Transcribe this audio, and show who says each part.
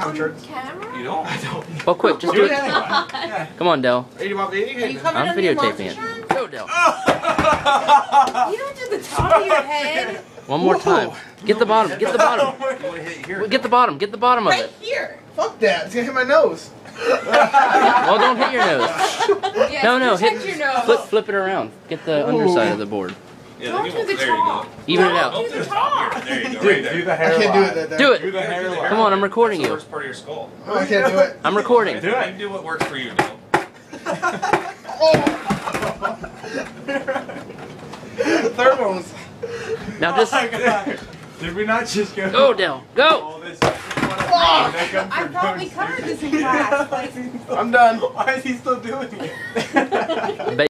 Speaker 1: Camera?
Speaker 2: You don't? I don't.
Speaker 3: Well, quick, just do it.
Speaker 2: anyway.
Speaker 3: Come on, Del.
Speaker 2: 80 Bob 80?
Speaker 1: Are you
Speaker 3: I'm videotaping it.
Speaker 1: instructions?
Speaker 3: Go, Del.
Speaker 1: You don't do the top of your head.
Speaker 3: One more time. Get the bottom. Get the bottom.
Speaker 2: You want to hit it here?
Speaker 3: Get the bottom. Get the bottom of
Speaker 1: Right
Speaker 3: it.
Speaker 1: here.
Speaker 2: Fuck that. It's gonna hit my nose.
Speaker 3: Well, don't hit your nose.
Speaker 1: Yes,
Speaker 3: No, no. Hit.
Speaker 1: your nose.
Speaker 3: Flip, flip it around. Get the underside of the board.
Speaker 2: Yeah,
Speaker 1: Don't do the
Speaker 2: there you go.
Speaker 3: Even it
Speaker 1: Don't
Speaker 3: out.
Speaker 1: do the
Speaker 2: Here,
Speaker 1: top.
Speaker 2: There you go.
Speaker 4: Dude,
Speaker 2: right there.
Speaker 4: do the
Speaker 2: I can't do it that there.
Speaker 3: Do
Speaker 4: Do
Speaker 3: it.
Speaker 4: the hairline.
Speaker 3: Come on, I'm recording
Speaker 2: That's the
Speaker 3: you.
Speaker 2: worst part of your skull.
Speaker 1: Oh,
Speaker 2: I can't do it.
Speaker 3: I'm recording.
Speaker 4: Do it.
Speaker 2: can do what works for you, Bill. The third one was.
Speaker 3: Now just
Speaker 4: Oh my God. Did we not just go?
Speaker 3: go, Del. Go.
Speaker 4: All this.
Speaker 1: I thought we covered this in class. Like,
Speaker 2: I'm done.
Speaker 4: Why is he still doing it?